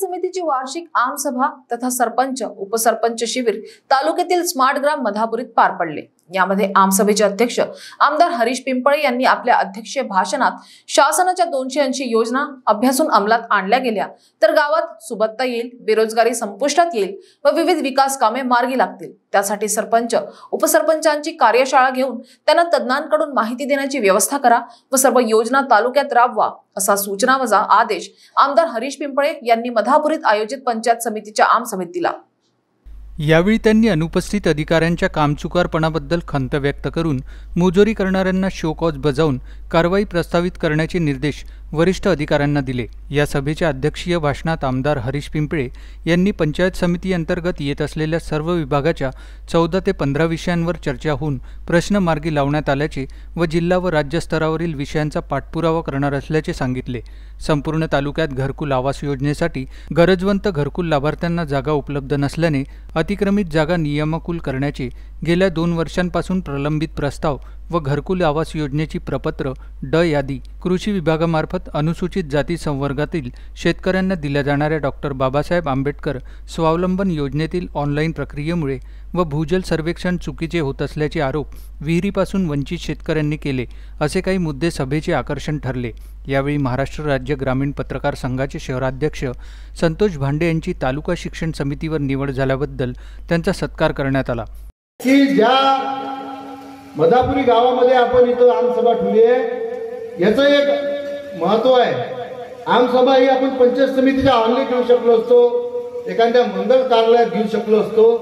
पंचायत समितीची वार्षिक आमसभा तथा सरपंच उपसरपंच शिबिर तालुक्यातील स्मार्ट ग्राम मधापुरीत पार पडले. यामध्ये आमसभेचे अध्यक्ष आमदार हरीश पिंपळे यांनी आपल्या अध्यक्षीय भाषणात शासनाच्या दोनशे ऐंशी योजना अभ्यासून अंमलात आणल्या गेल्या. तर गावात सुबत्ता येईल बेरोजगारी संपुष्टात येईल व विविध विकास कामे मार्गी लागतील. त्यासाठी सरपंच उपसरपंचांची कार्यशाळा घेऊन त्यांना तज्ञांकडून माहिती देण्याची व्यवस्था करा व सर्व योजना तालुक्यात राबवा असा सूचनावजा आदेश आमदार हरीश पिंपळे यांनी मधापुरीत आयोजित पंचायत समितीच्या आमसभेत दिला. यावेळी त्यांनी अनुपस्थित अधिकाऱ्यांच्या कामचुकारपणाबद्दल खंत व्यक्त करून मुजोरी करणाऱ्यांना शोकॉज बजावून कारवाई प्रस्तावित करण्याचे निर्देश वरिष्ठ अधिकाऱ्यांना दिले. या सभेच्या अध्यक्षीय भाषणात आमदार हरीश पिंपळे यांनी पंचायत समिती अंतर्गत येत असलेल्या सर्व विभागाच्या चौदा ते पंधरा विषयांवर चर्चा होऊन प्रश्न मार्गी लावण्यात आल्याचे व जिल्हा व राज्य स्तरावरील विषयांचा पाठपुरावा करणार असल्याचे सांगितले. संपूर्ण तालुक्यात घरकुल आवास योजनेसाठी गरजवंत घरकुल लाभार्थ्यांना जागा उपलब्ध नसल्याने अतिक्रमित जागा नियमकुल करण्याचे गेल्या दोन वर्षांपासून प्रलंबित प्रस्ताव व घरकुल आवास योजनेची प्रपत्र ड यादी कृषी विभागामार्फत अनुसूचित जाती संवर्गातील शेतकऱ्यांना दिल्या जाणाऱ्या डॉक्टर बाबासाहेब आंबेडकर स्वावलंबन योजनेतील ऑनलाईन प्रक्रियेमुळे व भूजल सर्वेक्षण चुकीचे होत असल्याचे आरोप विहिरीपासून वंचित शेतकऱ्यांनी केले असे काही मुद्दे सभेचे आकर्षण ठरले. यावेळी महाराष्ट्र राज्य ग्रामीण पत्रकार संघाचे शहराध्यक्ष संतोष भांडे यांची तालुका शिक्षण समितीवर निवड झाल्याबद्दल त्यांचा सत्कार करण्यात आला. की ज्या मधापुरी गावामध्ये आपण इथं आमसभा ठेवली आहे. याचं एक महत्त्व आहे. आमसभा ही आपण पंचायत समितीच्या हॉलने घेऊ शकलो असतो. एखाद्या मंगल कार्यालयात घेऊ शकलो असतो.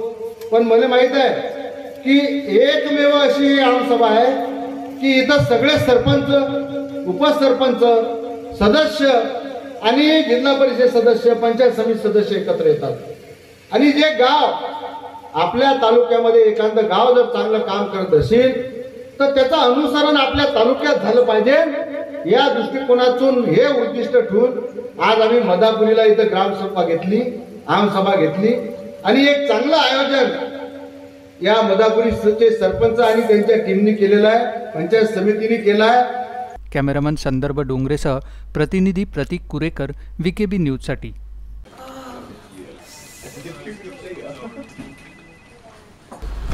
पण मला माहीत आहे की एकमेव अशी ही आमसभा आहे की इथं सगळे सरपंच उपसरपंच सदस्य आणि जिल्हा परिषद सदस्य पंचायत समिती सदस्य एकत्र येतात. आणि जे गाव आपल्या तालुक्यामध्ये एखादं गाव जर चांगलं काम करत असेल तर त्याचं अनुसरण आपल्या तालुक्यात झालं पाहिजे. या दृष्टिकोनातून हे उद्दिष्ट ठेवून आज आम्ही मदापुरीला इथं ग्रामसभा घेतली आमसभा घेतली. आणि एक चांगलं आयोजन या मदापुरीचे सरपंच आणि त्यांच्या टीमनी केलेलं आहे पंचायत समितीने केलं आहे. कॅमेरामन संदर्भ डोंगरेसह प्रतिनिधी प्रतीक कुरेकर व्हीकेबी न्यूजसाठी